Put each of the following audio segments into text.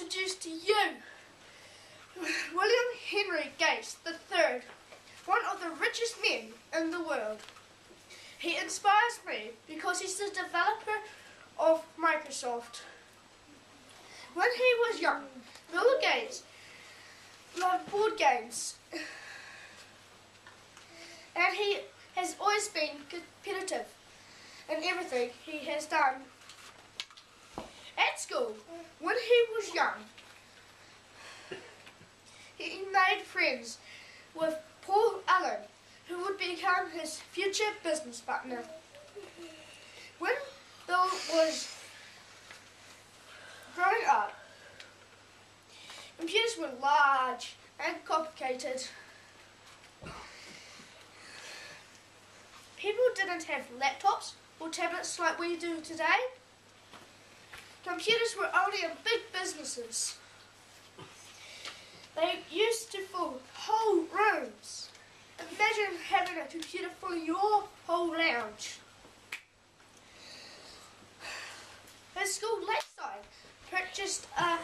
introduce to you William Henry Gates III, one of the richest men in the world. He inspires me because he's the developer of Microsoft. When he was young, Bill Gates loved board games and he has always been competitive in everything he has done. At school, when he was young, he made friends with Paul Allen, who would become his future business partner. When Bill was growing up, computers were large and complicated. People didn't have laptops or tablets like we do today. Computers were only in big businesses. They used to fill whole rooms. Imagine having a computer for your whole lounge. His school Lakeside purchased a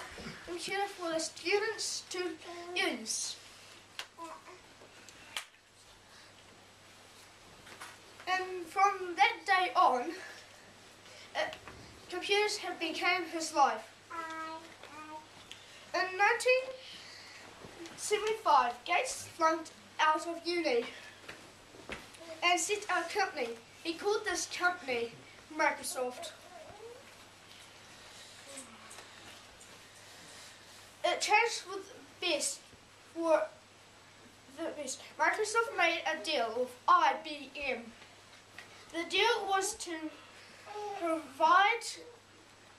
computer for the students to use. And from that day on, computers have become his life. In 1975, Gates flunked out of uni and set a company. He called this company Microsoft. It changed with best for the best. Microsoft made a deal with IBM. The deal was to provide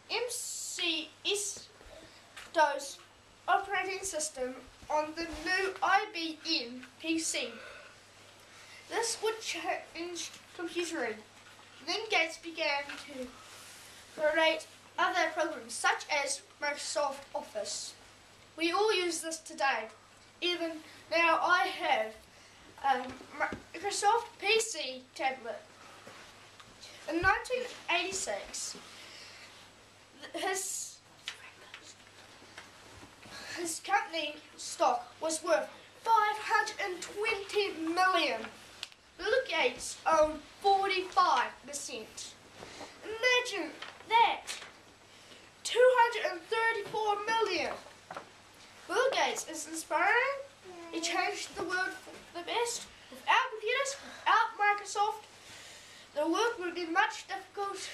MCS DOS operating system on the new IBM PC. This would change computing. Then Gates began to create other programs such as Microsoft Office. We all use this today. Even now I have a Microsoft PC tablet. In 1986, his his company stock was worth 520 million. Bill Gates owned 45%. Imagine that. 234 million. Bill Gates is inspiring. He changed the world for the best. Without computers, Difficult,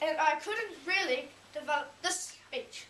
and I couldn't really develop this speech.